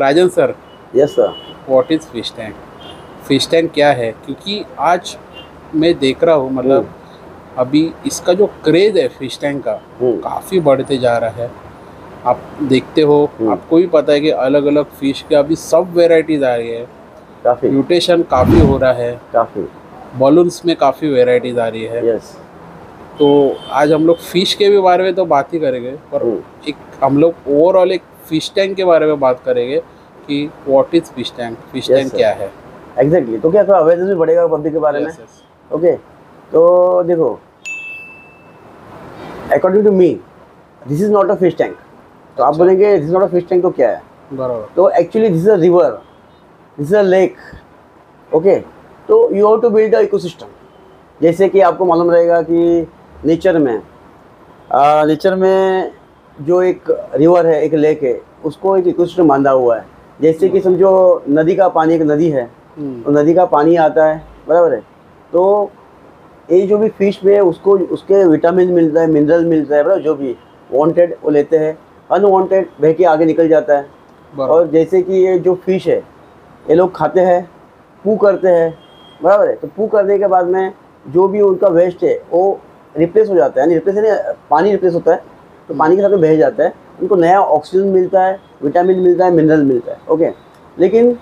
Rajan sir yes sir what is fish tank fish tank क्या है? क्योंकि आज मैं देख रहा हूँ मतलब अभी इसका जो क्रेज़ है फ़िश टैंक का हम्म। काफ़ी बढ़ते जा रहा है। आप देखते हो हम्म। आपको भी पता है कि अलग अलग फ़िश के अभी सब वेराइटीज़ आ रही है। काफ़ी। म्यूटेशन काफ़ी हो रहा है। काफ़ी। बलून्स में काफ़ी वेराइटीज़ आ रही है। यस तो आज हम लोग फ़िश के भी बारे में तो बात ही करेंगे पर हम्म। एक हम लोग ओवरऑल एक फ़िश टैंक के बारे में बात करेंगे कि what is fish tank fish tank. क्या है? Exactly exactly. तो क्या थोड़ा अवेयरनेस भी बढ़ेगा पब्लिक के बारे में? Yes, yes. ओके तो देखो according to me this is not a fish tank तो आप अच्छा। बोलेंगे this is not a fish tank तो क्या है? बराबर. तो actually this is a river this is a lake okay तो you have to build a ecosystem जैसे कि आपको मालूम रहेगा कि नेचर में नेचर में जो एक रिवर है एक लेक है उसको एक इकोसिस्टम बांधा हुआ है। जैसे कि समझो नदी का पानी एक नदी है तो नदी का पानी आता है बराबर है। तो ये जो भी फ़िश में है उसको उसके विटामिन मिलता है मिनरल मिलता है बराबर जो भी वांटेड वो लेते हैं। अनवांटेड बह के आगे निकल जाता है। और जैसे कि ये जो फ़िश है ये लोग खाते हैं पू करते हैं बराबर है। तो पू करने के बाद में जो भी उनका वेस्ट है वो रिप्लेस हो जाता है यानी रिप्लेस यानी पानी रिप्लेस होता है। तो पानी के साथ में बह जाता है, उनको नया ऑक्सीजन मिलता है विटामिन मिलता है मिनरल मिलता है ओके लेकिन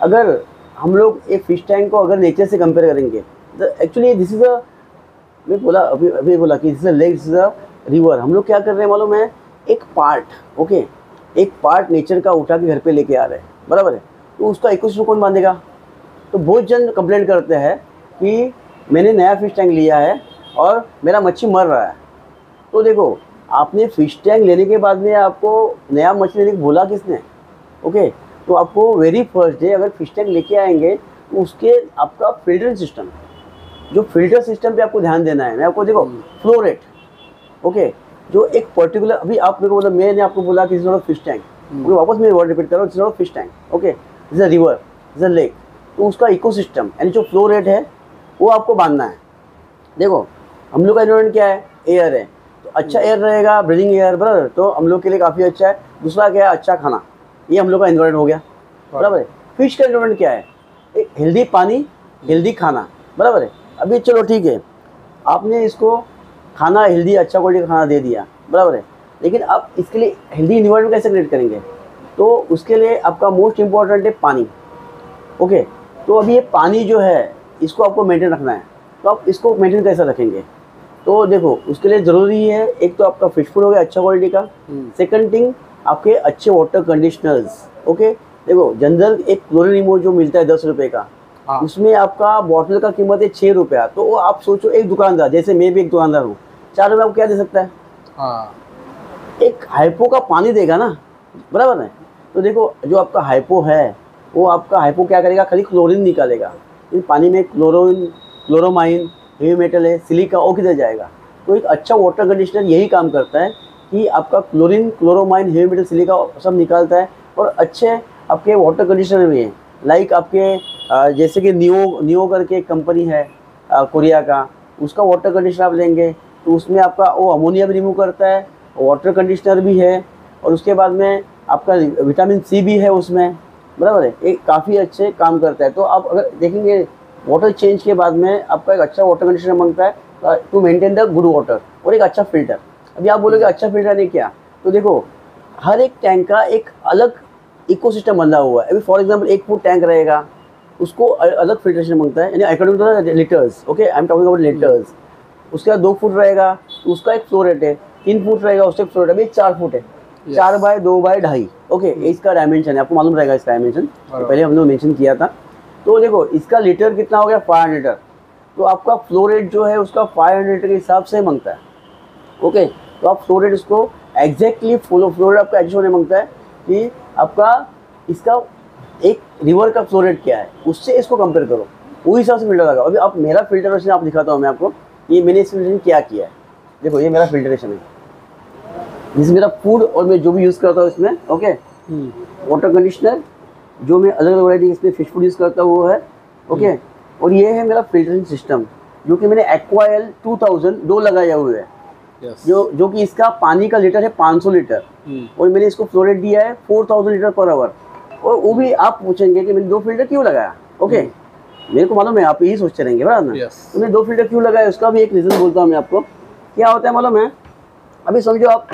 अगर हम लोग एक फ़िश टैंक को अगर नेचर से कंपेयर करेंगे तो एक्चुअली दिस इज़ अ मैं बोला, अभी अभी बोला कि this is lake this is a river हम लोग क्या कर रहे हैं मालूम है? एक पार्ट ओके एक पार्ट नेचर का उठा के घर पे लेके आ रहे हैं, बराबर है? तो उसका इकोसिस्टम कौन बांधेगा? तो बहुत जन कंप्लेंट करते हैं कि मैंने नया फ़िश टैंक लिया है और मेरा मच्छी मर रहा है। तो देखो आपने फ़िश टैंक लेने के बाद में आपको नया मछली लेने को बोला किसने? ओके तो आपको वेरी फ़र्स्ट डे अगर फ़िश टैंक लेके आएँगे तो उसके आपका फ़िल्टर सिस्टम जो फ़िल्टर सिस्टम पे आपको ध्यान देना है। मैं आपको देखो। फ्लो रेट ओके जो एक पर्टिकुलर अभी आप मेरे को बोला मैंने आपको बोला कि नॉट फ़िश टैंक। मैं वापस मैं वर्ड रिपीट कर रहा हूँ not fish tank okay is a river is a lake तो उसका इकोसिस्टम यानी जो फ्लो रेट है वो आपको बांधना है। देखो हम लोग का एनवायरमेंट क्या है? एयर है। अच्छा एयर रहेगा ब्रीदिंग एयर बराबर तो हम लोग के लिए काफ़ी अच्छा है। दूसरा क्या है अच्छा खाना। ये हम लोग का एनवायरमेंट हो गया। बराबर है? फ़िश का एनवायरमेंट क्या है? एक हेल्दी पानी हेल्दी खाना। बराबर है? अभी चलो ठीक है। आपने इसको खाना हेल्दी अच्छा क्वालिटी का खाना दे दिया। बराबर है? लेकिन आप इसके लिए हेल्दी इन्वायरमेंट कैसे क्रिएट करेंगे? तो उसके लिए आपका मोस्ट इंपॉर्टेंट है पानी। ओके तो अभी ये पानी जो है इसको आपको मेंटेन रखना है। तो आप इसको मेंटेन कैसे रखेंगे? तो देखो उसके लिए ज़रूरी है एक तो आपका फ़िश फ़ूड हो गया अच्छा क्वालिटी का। हम्म, सेकंड थिंग आपके अच्छे वाटर कंडीशनर्स ओके देखो जनरल एक क्लोरिन रिमूव जो मिलता है दस रुपए का हाँ। उसमें आपका बॉटल का कीमत है छः रुपया। तो वो आप सोचो एक दुकानदार जैसे मैं भी एक दुकानदार हूँ चार रुपये आपको क्या दे सकता है? हाँ। एक हाइपो का पानी देगा ना बराबर है? तो देखो जो आपका हाइपो है वो आपका हाइपो क्या करेगा? खाली क्लोरीन निकालेगा। पानी में क्लोरोइन क्लोरोमाइन हेवी मेटल है सिलिका वो किधर जाएगा? तो एक अच्छा वाटर कंडीशनर यही काम करता है कि आपका chlorine chloramine heavy metal silica सब निकालता है और अच्छे आपके वाटर कंडीशनर भी हैं। लाइक आपके जैसे कि नियो नियो करके एक कंपनी है कोरिया का, उसका वाटर कंडीशनर आप लेंगे तो उसमें आपका वो अमोनिया भी रिमूव करता है वाटर कंडीशनर भी है और उसके बाद में आपका विटामिन सी भी है उसमें, बराबर है? एक काफ़ी अच्छे काम करता है। तो आप अगर देखेंगे वाटर चेंज के बाद में आपका एक अच्छा वाटर कंडीशनर बनता है to maintain the good water और एक अच्छा फ़िल्टर अभी आप बोलोगे अच्छा फ़िल्टर नहीं क्या तो देखो हर एक टैंक का एक अलग इकोसिस्टम बना हुआ है। अभी फॉर एग्जांपल एक फुट टैंक रहेगा उसको अलग फिल्ट्रेशन माँगता है यानी according to liters okay I am talking about liters उसके बाद दो फुट रहेगा तो उसका एक फ्लो रेट है तीन फुट रहेगा उसका एक फ्लो रेट अभी चार फुट है। Yes. चार बाय दो बाय ढाई ओके इसका डायमेंशन है आपको मालूम रहेगा इसका डायमेंशन पहले हम लोग मेंशन किया था। तो देखो इसका लीटर कितना हो गया? Five liter. तो आपका फ्लो रेट जो है उसका फाइव हंड्रेड के हिसाब से माँगता है। ओके तो आप फ्लो रेट इसको एग्जैक्टली फ्लो फ्लो रेट आपका एडजस्ट होने माँगता है कि आपका इसका एक रिवर का फ्लो रेट क्या है? उससे इसको कंपेयर करो। वो हिसाब से फ़िल्टर लगा अभी आप मेरा फिल्टरेशन आप दिखाता हूँ मैं आपको। ये मैंने इस फिल्टरेशन क्या किया है? देखो ये मेरा फिल्टरेशन है। जिसमें मेरा फ़ूड और मैं जो भी यूज़ करता हूँ इसमें ओके वाटर कंडीशनर जो मैं अलग अलग वैरायटी इसमें फ़िश फ़ूड यूज़ करता हूँ वो है ओके और ये है मेरा फिल्टरिंग सिस्टम जो कि मैंने एक्वाएल 2000 दो लगाया हुए है। Yes. जो जो कि इसका पानी का लीटर है 500 लीटर हम्म, और मैंने इसको फ्लोरेट दिया है 4000 लीटर पर आवर और वो भी आप पूछेंगे कि मैंने दो फ़िल्टर क्यों लगाया? ओके मेरे को मालूम है आप यही सोचते रहेंगे बराबर ना? Yes. तुमने दो फ़िल्टर क्यों लगाया उसका भी एक रीज़न बोलता हूँ मैं आपको। क्या होता है मालूम है? अभी समझो आप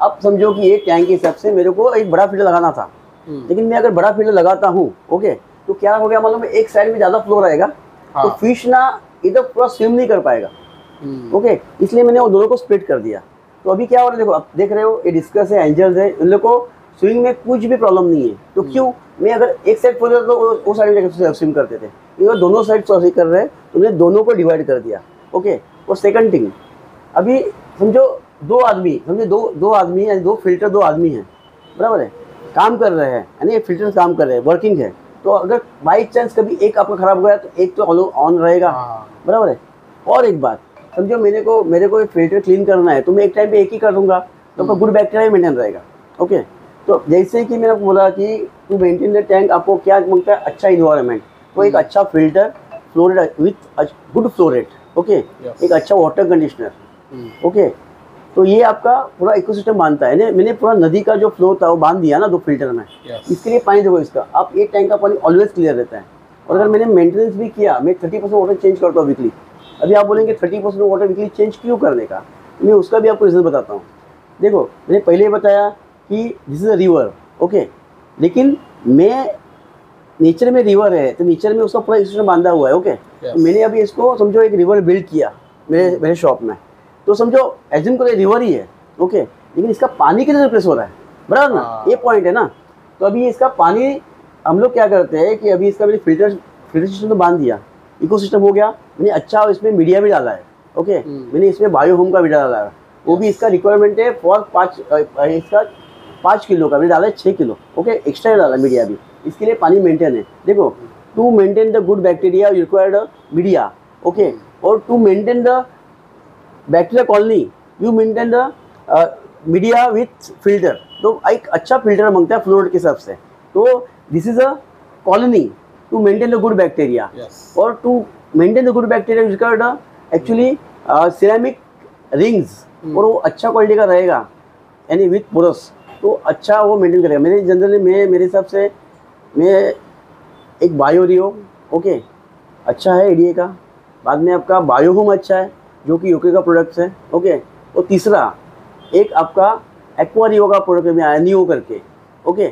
आप समझो कि एक टैंक के हिसाब से मेरे को एक बड़ा फ़िल्टर लगाना था। हम्म, लेकिन मैं अगर बड़ा फ़िल्टर लगाता हूँ ओके तो क्या हो गया है? एक साइड में ज़्यादा फ्लो रहेगा तो हाँ। फ़िश ना इधर पूरा स्विम नहीं कर पाएगा। हम्म, ओके इसलिए मैंने वो दोनों को स्प्लिट कर दिया। तो अभी क्या हो रहा है? देखो आप देख रहे हो ये डिस्कस है एंजल्स है इन लोग को स्विंग में कुछ भी प्रॉब्लम नहीं है। तो क्यों? मैं अगर एक साइड खोल तो वो- साइड में स्विम करते थे। ये दोनों साइड कर रहे हैं तो मैंने दोनों को डिवाइड कर दिया। ओके और सेकंड थिंग अभी समझो दो आदमी समझो दो दो आदमी यानी दो फ़िल्टर दो आदमी हैं। बराबर है? काम कर रहे हैं यानी फ़िल्टर काम कर रहे हैं वर्किंग है। तो अगर बाई चांस कभी एक आपका खराब हो गया तो एक तो ऑन रहेगा। हाँ, बराबर है? और एक बात समझो मेरे को मेरे को फ़िल्टर क्लीन करना है तो मैं एक टाइम पे एक ही कर दूँगा तो आपका गुड बैक्टीरिया मेंटेन रहेगा ओके तो जैसे कि मैंने आपको बोला कि टू मेंटेन द टैंक आपको क्या माँगता है? अच्छा इन्वायरमेंट तो एक अच्छा filter flow rate with good flow rate okay एक अच्छा वाटर कंडीशनर हम्म, ओके तो ये आपका पूरा इकोसिस्टम बांधता है। ने- मैंने पूरा नदी का जो फ्लो था वो बाँध दिया ना दो फ़िल्टर में। Yes. इसके लिए पानी देखो इसका। आप एक टैंक का पानी ऑलवेज क्लियर रहता है। और अगर मैंने मेंटेनेंस भी किया मैं थर्टी परसेंट वाटर चेंज करता हूँ वीकली अभी आप बोलेंगे thirty percent water weekly change क्यों करने का? मैं उसका भी आपको रीज़न बताता हूँ। देखो मैंने पहले बताया कि this is a river okay लेकिन मैं नेचर में रिवर है तो नेचर में उसका पूरा सिस्टम बांधा हुआ है ओके तो मैंने अभी इसको समझो एक रिवर बिल्ड किया मेरे मेरे शॉप में। तो समझो एज्यूम करो रिवर ही है ओके लेकिन इसका पानी किधर रिप्लेस हो रहा है? बराबर ना? हाँ। ये पॉइंट है ना? तो अभी इसका पानी हम लोग क्या करते हैं कि अभी इसका मैंने फ़िल्टर फ़िल्टर सिस्टम तो बाँध दिया इको सिस्टम हो गया मैंने अच्छा इसमें मीडिया भी डाला है ओके हम्म। मैंने इसमें बायो होम का भी डाला है। वो भी इसका रिक्वायरमेंट है फॉर पाँच इसका पाँच किलो का मैंने डाला है छः किलो ओके एक्स्ट्रा डाला मीडिया भी। इसके लिए पानी मेंटेन है। देखो to maintain the good bacteria required media okay और to maintain the bacteria colony you maintain the media with filter तो एक अच्छा फ़िल्टर माँगता है फ्लोर के हिसाब से। तो this is a colony to maintain the good bacteria और to maintain the good bacteria required actually ceramic rings और वो अच्छा क्वालिटी का रहेगा यानी विथ पोरस तो अच्छा वो मेंटेन करेगा। मेरे जनरली मैं मेरे हिसाब से मैं एक बायो रियो ओके अच्छा है एडीए का। बाद में आपका बायो होम अच्छा है। जो कि यूके का प्रोडक्ट्स है ओके और तीसरा एक आपका एक्वा रियो का प्रोडक्ट में आया नियो करके ओके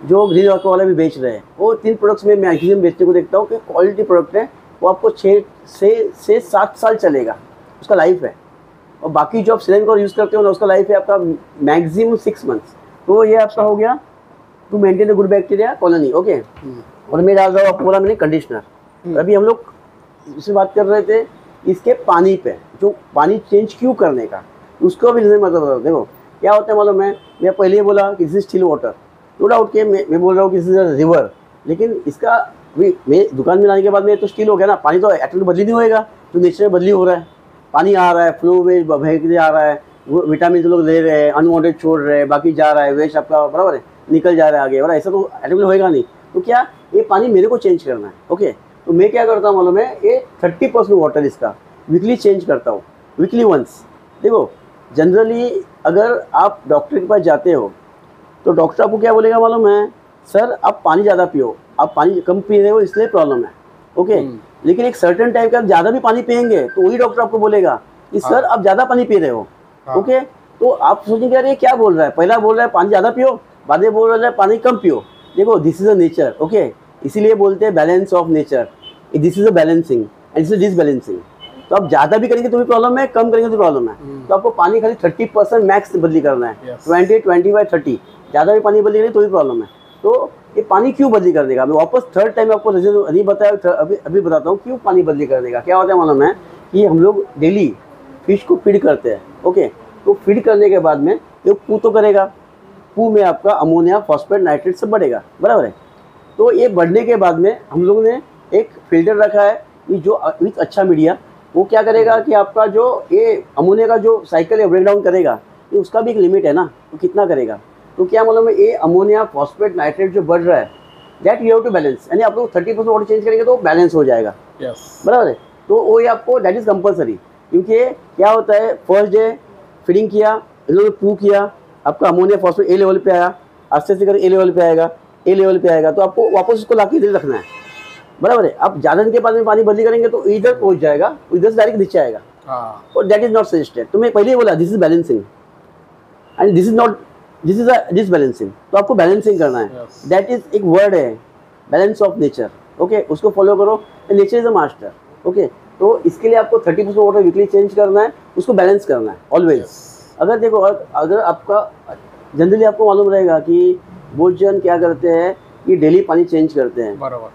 जो ग्रीन वाटर वाला भी बेच रहे हैं। वो तीन प्रोडक्ट्स में मैक्सिमम बेचने को देखता हूँ कि क्वालिटी प्रोडक्ट है वो आपको छः से से सात साल चलेगा उसका लाइफ है। और बाकी जो आप सिलेंडर का यूज़ करते हो ना उसका लाइफ है आपका मैक्सिमम सिक्स मंथ्स तो ये आपका हो गया to maintain the good bacteria colony okay hmm, और मैं डाल रहा हूँ आपको बोला मैंने कंडीशनर अभी हम लोग इससे बात कर रहे थे इसके पानी पे, जो पानी चेंज क्यों करने का? उसको भी रीजन मतलब देखो, क्या होता है मालूम है? मैं पहले बोला कि this still water no doubt के मैं मैं बोल रहा हूँ कि दिस इज़ रिवर लेकिन इसका भी, मैं दुकान में लाने के बाद में तो स्टील हो गया ना। पानी तो एटल बदली नहीं होएगा जो नेचर में बदली हो रहा है। पानी आ रहा है फ्लो में बह के आ रहा है। वो विटामिन लोग ले रहे हैं अनवांटेड छोड़ रहे हैं, बाकी जा रहा है वेस्ट आपका बराबर है, निकल जा रहा है आगे। बराबर ऐसा तो एटल होएगा नहीं। तो क्या? ये पानी मेरे को चेंज करना है ओके तो मैं क्या करता हूँ मालूम है? ये थर्टी परसेंट वाटर इसका वीकली चेंज करता हूँ वीकली वंस देखो जनरली अगर आप डॉक्टर के पास जाते हो तो डॉक्टर आपको क्या बोलेगा मालूम है? सर आप पानी ज़्यादा पियो आप पानी कम पी रहे हो इसलिए प्रॉब्लम है। Okay hmm. लेकिन एक सर्टन टाइम का ज़्यादा भी पानी पियेंगे तो वही डॉक्टर आपको बोलेगा कि सर आप ज़्यादा पानी पी रहे हो। हाँ। ओके तो आप सोचेंगे यार ये क्या बोल रहा है? पहला बोल रहा है पानी ज़्यादा पियो बाद में बोल रहा है पानी कम पियो। देखो this is a nature okay इसीलिए बोलते हैं balance of nature this is a balancing and this is disbalancing तो आप ज़्यादा भी करेंगे तो भी प्रॉब्लम है कम करेंगे तो प्रॉब्लम है। हम्म। तो आपको पानी खाली थर्टी परसेंट मैक्स बदली करना है। ट्वेंटी ट्वेंटी बाई थर्टी ज़्यादा भी पानी बदली करेंगे तो भी प्रॉब्लम है। तो ये पानी क्यों बदली कर देगा? मैं वापस थर्ड टाइम आपको नहीं बताया अभी अभी बताता हूँ क्यों पानी बदली कर देगा? क्या होता है मालूम है कि हम लोग डेली फ़िश को फ़ीड करते हैं ओके तो फ़ीड करने के बाद में ये पू तो करेगा। पू में आपका अमोनिया फॉस्फेट नाइट्रेट सब बढ़ेगा बराबर है? तो ये बढ़ने के बाद में हम लोग ने एक फ़िल्टर रखा है कि जो विथ अच्छा मीडिया वो क्या करेगा कि आपका जो ये अमोनिया का जो साइकिल है ब्रेक डाउन करेगा ये उसका भी एक लिमिट है ना तो कितना करेगा? तो क्या मतलब ये अमोनिया फॉस्फेट नाइट्रेट जो बढ़ रहा है that you have to balance यानी आप लोग थर्टी परसेंट वाटर चेंज करेंगे तो बैलेंस हो जाएगा। यस बराबर है? तो वो ये आपको दैट इज़ कंपलसरी क्योंकि क्या होता है फ़र्स्ट डे फीडिंग किया इन लोगों ने पू किया आपका अमोनिया फॉस्फेट ए लेवल पे आया आस्ते आस्ते कर ए लेवल पे आएगा। ए लेवल पे आएगा तो आपको वापस उसको ला इधर रखना है। बराबर है? आप ज़्यादा के बाद में पानी बदली करेंगे तो इधर पहुँच जाएगा इधर से डायरेक्ट नीचे आएगा। हाँ। और दैट इज़ नॉट सजेस्टेड तो मैं पहले ही बोला this is balancing and this is not this is this balancing तो आपको बैलेंसिंग करना है। दैट इज़ एक वर्ड है बैलेंस ऑफ़ नेचर ओके उसको फॉलो करो। Nature is a master okay तो इसके लिए आपको thirty percent water weekly change करना है। उसको बैलेंस करना है ऑलवेज yes. अगर देखो अगर आपका जनरली आपको मालूम रहेगा कि बहुत जन क्या करते हैं कि डेली पानी चेंज करते हैं। बराबर।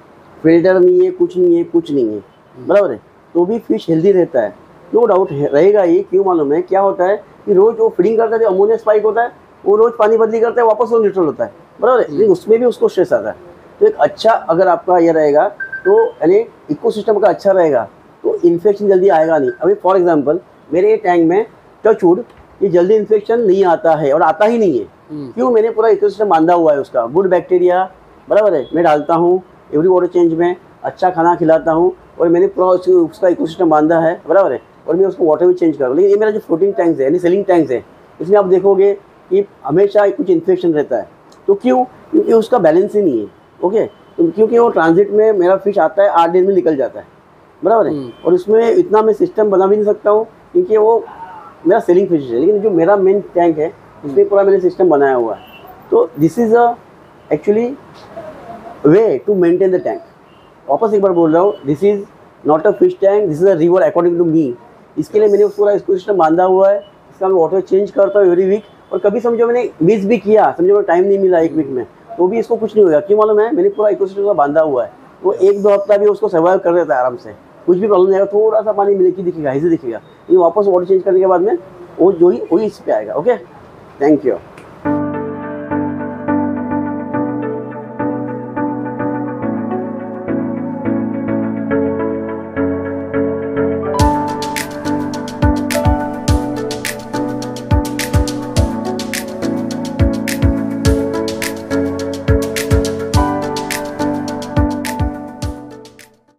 फ़िल्टर नहीं है कुछ नहीं है कुछ नहीं है। बराबर है? तो भी फ़िश हेल्दी रहता है। नो डाउट रहेगा ये क्यों मालूम है? क्या होता है कि रोज वो फीडिंग करता है जो अमोनिया स्पाइक होता है वो रोज पानी बदली करता है वापस वो न्यूट्रल होता है। बराबर है? लेकिन उसमें भी उसको स्ट्रेस आता है। तो एक अच्छा अगर आपका यह रहेगा तो यानी इको का अच्छा रहेगा तो इन्फेक्शन जल्दी आएगा नहीं। अभी फॉर एग्ज़ाम्पल मेरे ये टैंक में टचवुड ये जल्दी इन्फेक्शन नहीं आता है और आता ही नहीं है। हम्म, क्यों? मैंने पूरा इकोसिस्टम बांधा हुआ है उसका। गुड बैक्टीरिया बराबर है? मैं डालता हूँ एवरी वाटर चेंज में अच्छा खाना खिलाता हूँ और मैंने पूरा उसकी उसका इकोसिस्टम बांधा है बराबर है? और मैं उसको वाटर भी चेंज कर रहा हूँ। लेकिन ये मेरा जो फ्लोटिंग टैंक्स है यानी सेलिंग टैंक्स है इसमें आप देखोगे कि हमेशा कुछ इन्फेक्शन रहता है। तो क्यों? क्योंकि उसका बैलेंस ही नहीं है ओके तो क्योंकि वो ट्रांजिट में मेरा फ़िश आता है आठ दिन में निकल जाता है बराबर है? हम्म। और उसमें इतना मैं सिस्टम बना भी नहीं सकता हूँ क्योंकि वो मेरा सेलिंग फ़िश है लेकिन जो मेरा मेन टैंक है उसमें पूरा मैंने सिस्टम बनाया हुआ है। तो this is a actually way to maintain the tank वापस एक बार बोल रहा हूँ this is not a fish tank this is a river according to me इसके लिए मैंने पूरा इसको सिस्टम बांधा हुआ है इसका मैं वाटर चेंज करता हूँ एवरी वीक और कभी समझो मैंने मिस भी किया समझो मैं टाइम नहीं मिला एक वीक में तो भी इसको कुछ नहीं होगा। क्यों मालूम है? मैंने पूरा इकोसिस्टम का बांधा हुआ है। वो एक दो हफ़्ता भी उसको सर्वाइव कर देता है आराम से। कुछ भी प्रॉब्लम नहीं आएगा थोड़ा सा पानी मिलेगी दिखेगा ऐसे दिखेगा। लेकिन वापस वाटर चेंज करने के बाद में वो जो ही वही इस पर आएगा ओके थैंक यू